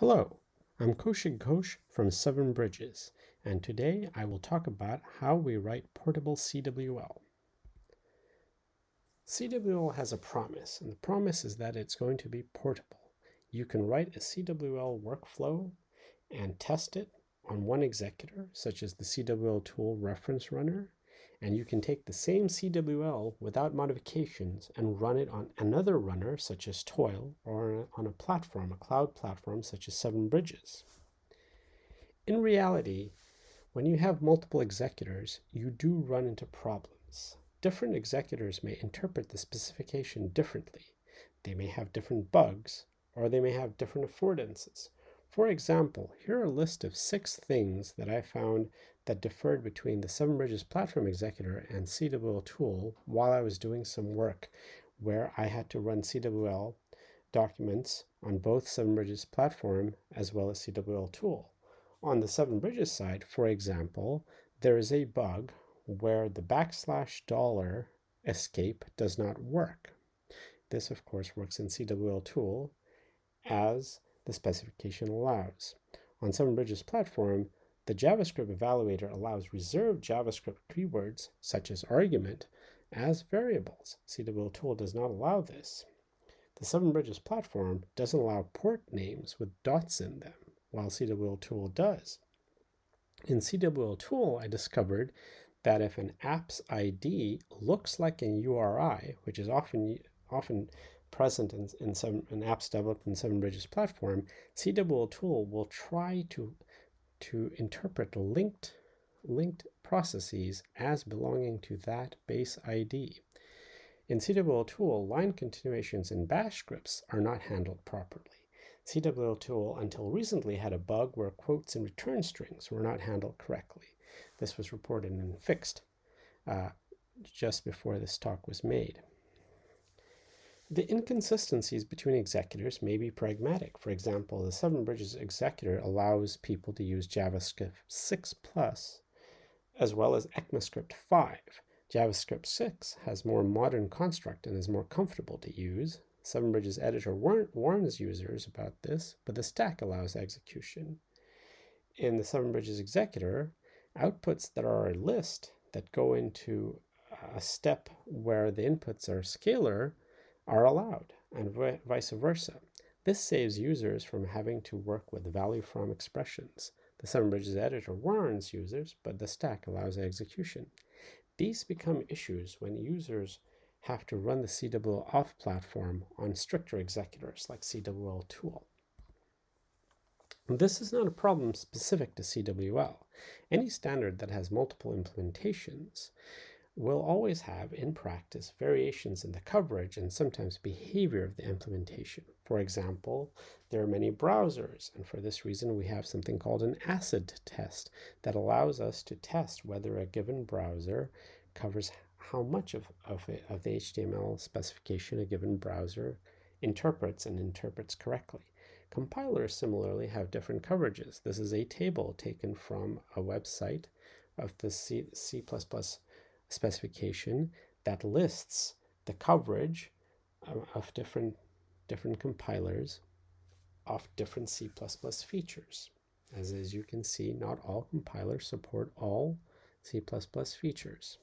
Hello, I'm Kaushik Ghose from Seven Bridges, and today I will talk about how we write portable CWL. CWL has a promise, and the promise is that it's going to be portable. You can write a CWL workflow and test it on one executor, such as the CWL tool reference runner, and you can take the same CWL without modifications and run it on another runner such as Toil or on a platform, a cloud platform such as Seven Bridges. In reality, when you have multiple executors, you do run into problems. Different executors may interpret the specification differently. They may have different bugs, or they may have different affordances. For example, here are a list of six things that I found that differed between the Seven Bridges Platform Executor and CWL tool while I was doing some work where I had to run CWL documents on both Seven Bridges platform as well as CWL tool. On the Seven Bridges side, for example, there is a bug where the backslash dollar escape does not work. This, of course, works in CWL tool as the specification allows. On Seven Bridges platform, the JavaScript evaluator allows reserved JavaScript keywords, such as argument, as variables. CWL tool does not allow this. The Seven Bridges platform doesn't allow port names with dots in them, while CWL tool does. In CWL tool, I discovered that if an app's ID looks like an URI, which is often often present in, in some in apps developed in Seven Bridges platform, CWL tool will try to to interpret linked linked processes as belonging to that base ID. In CWL tool, line continuations in bash scripts are not handled properly. CWL tool until recently had a bug where quotes and return strings were not handled correctly. This was reported and fixed uh, just before this talk was made. The inconsistencies between executors may be pragmatic. For example, the Seven Bridges executor allows people to use JavaScript 6 plus as well as ECMAScript 5. JavaScript 6 has more modern construct and is more comfortable to use. Seven Bridges editor warns users about this, but the stack allows execution. In the Seven Bridges executor, outputs that are a list that go into a step where the inputs are scalar are allowed, and vice versa. This saves users from having to work with value from expressions. The Seven Bridges editor warns users, but the stack allows execution. These become issues when users have to run the CWL off platform on stricter executors like CWL tool. This is not a problem specific to CWL. Any standard that has multiple implementations will always have, in practice, variations in the coverage and sometimes behavior of the implementation. For example, there are many browsers, and for this reason we have something called an ACID test that allows us to test whether a given browser covers how much of, of, of the HTML specification a given browser interprets and interprets correctly. Compilers similarly have different coverages. This is a table taken from a website of the C, C++ specification that lists the coverage um, of different, different compilers of different C++ features. As, as you can see, not all compilers support all C++ features.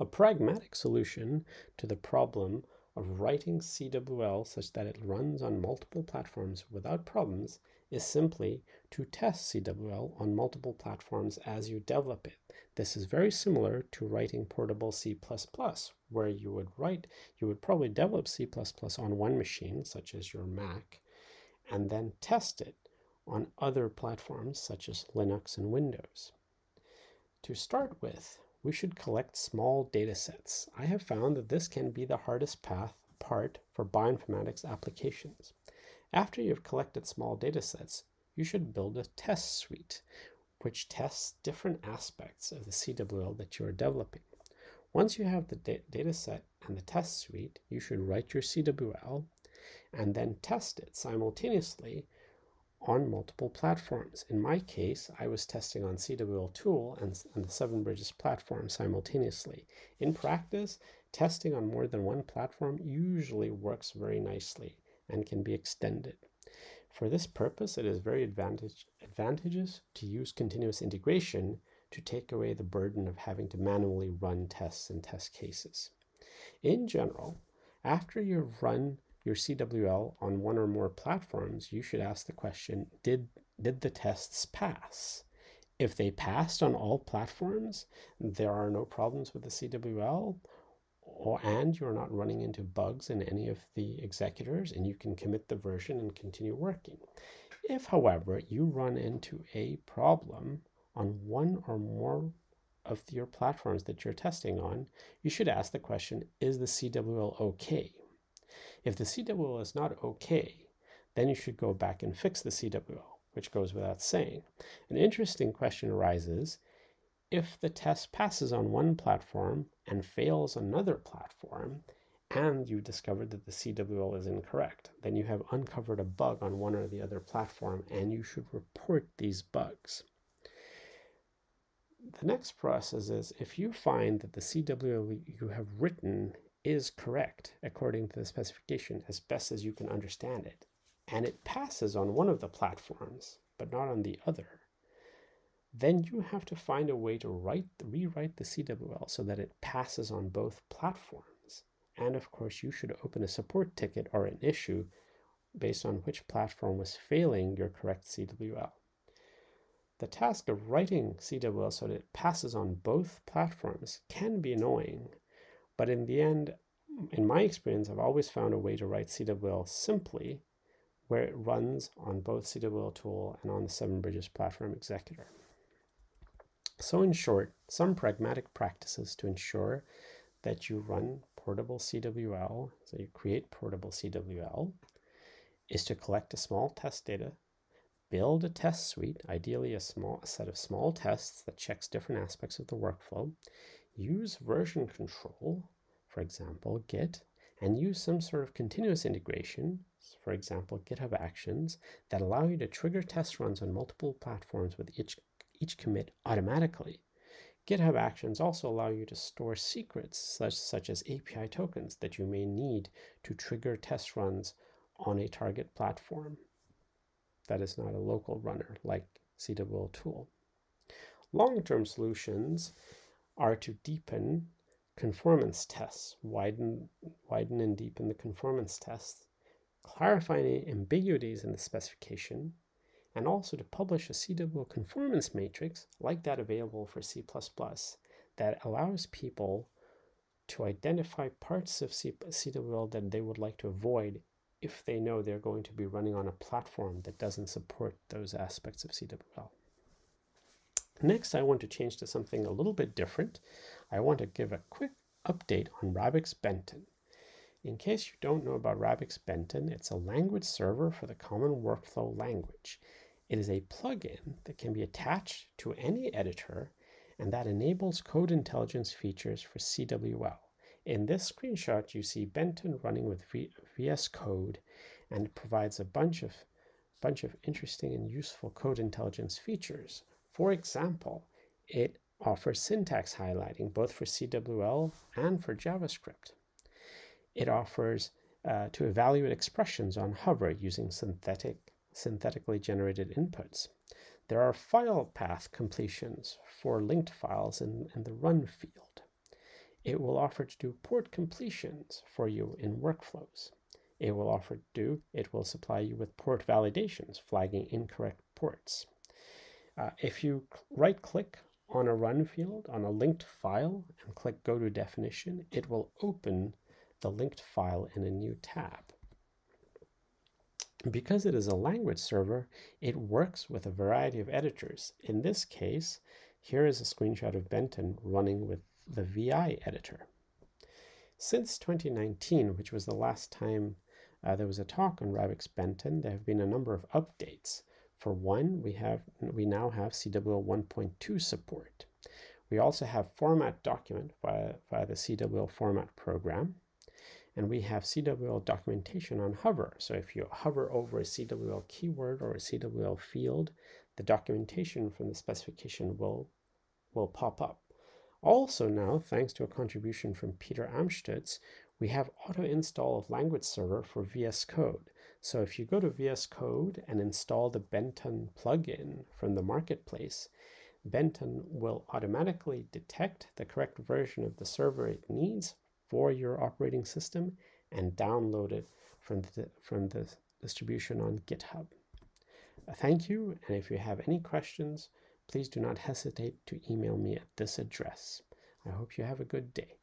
A pragmatic solution to the problem of writing CWL such that it runs on multiple platforms without problems is simply to test CWL on multiple platforms as you develop it. This is very similar to writing portable C++, where you would write, you would probably develop C++ on one machine, such as your Mac, and then test it on other platforms such as Linux and Windows. To start with, we should collect small data sets. I have found that this can be the hardest path part for bioinformatics applications. After you've collected small data sets, you should build a test suite which tests different aspects of the CWL that you are developing. Once you have the da data set and the test suite, you should write your CWL and then test it simultaneously on multiple platforms. In my case, I was testing on CWL tool and, and the Seven Bridges platform simultaneously. In practice, testing on more than one platform usually works very nicely and can be extended. For this purpose, it is very advantage, advantageous to use continuous integration to take away the burden of having to manually run tests and test cases. In general, after you've run your CWL on one or more platforms, you should ask the question, did, did the tests pass? If they passed on all platforms, there are no problems with the CWL, or, and you're not running into bugs in any of the executors, and you can commit the version and continue working. If, however, you run into a problem on one or more of your platforms that you're testing on, you should ask the question, is the CWL okay? If the CWL is not okay, then you should go back and fix the CWL, which goes without saying. An interesting question arises if the test passes on one platform and fails another platform, and you discovered that the CWL is incorrect, then you have uncovered a bug on one or the other platform and you should report these bugs. The next process is if you find that the CWL you have written is correct according to the specification as best as you can understand it, and it passes on one of the platforms but not on the other, then you have to find a way to write, rewrite the CWL so that it passes on both platforms. And of course, you should open a support ticket or an issue based on which platform was failing your correct CWL. The task of writing CWL so that it passes on both platforms can be annoying, but in the end, in my experience, I've always found a way to write CWL simply where it runs on both CWL tool and on the Seven Bridges platform executor. So in short, some pragmatic practices to ensure that you run portable CWL, so you create portable CWL, is to collect a small test data, build a test suite, ideally a small a set of small tests that checks different aspects of the workflow, use version control, for example, Git, and use some sort of continuous integration, for example, GitHub Actions, that allow you to trigger test runs on multiple platforms with each each commit automatically. GitHub Actions also allow you to store secrets such, such as API tokens that you may need to trigger test runs on a target platform that is not a local runner like CWL tool. Long-term solutions are to deepen conformance tests, widen, widen and deepen the conformance tests, clarify any ambiguities in the specification, and also to publish a CWL conformance matrix like that available for C++ that allows people to identify parts of C CWL that they would like to avoid if they know they're going to be running on a platform that doesn't support those aspects of CWL. Next, I want to change to something a little bit different. I want to give a quick update on Rabix Benten. In case you don't know about Rabix Benten, it's a language server for the Common Workflow language. It is a plugin that can be attached to any editor and that enables code intelligence features for CWL. In this screenshot, you see Benten running with VS Code and provides a bunch of, bunch of interesting and useful code intelligence features. For example, it offers syntax highlighting both for CWL and for JavaScript. It offers uh, to evaluate expressions on hover using synthetic synthetically generated inputs. There are file path completions for linked files in, in the run field. It will offer to do port completions for you in workflows. It will offer to do, it will supply you with port validations, flagging incorrect ports. Uh, if you right click on a run field on a linked file and click go to definition, it will open the linked file in a new tab. Because it is a language server, it works with a variety of editors. In this case, here is a screenshot of Benten running with the VI editor. Since 2019, which was the last time uh, there was a talk on Rabix Benten, there have been a number of updates. For one, we have we now have CWL 1.2 support. We also have format document via, via the CWL format program and we have CWL documentation on hover. So if you hover over a CWL keyword or a CWL field, the documentation from the specification will, will pop up. Also now, thanks to a contribution from Peter Amstutz, we have auto install of language server for VS Code. So if you go to VS Code and install the Benten plugin from the marketplace, Benten will automatically detect the correct version of the server it needs for your operating system and download it from the, from the distribution on GitHub. Uh, thank you, and if you have any questions, please do not hesitate to email me at this address. I hope you have a good day.